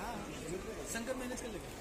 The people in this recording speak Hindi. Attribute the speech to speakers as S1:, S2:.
S1: हाँ, शंकर मैनेज कर लेगा।